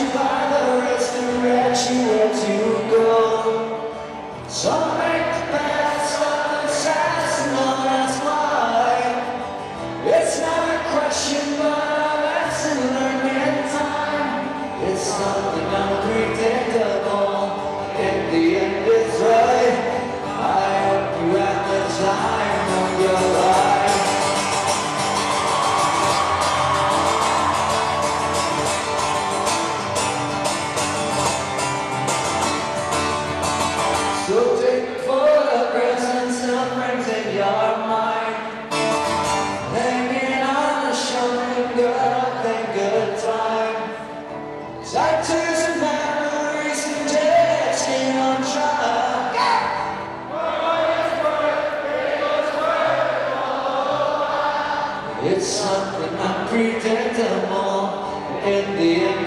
you by the wrist and let you where to go. Somebody It's something unpredictable. In the end,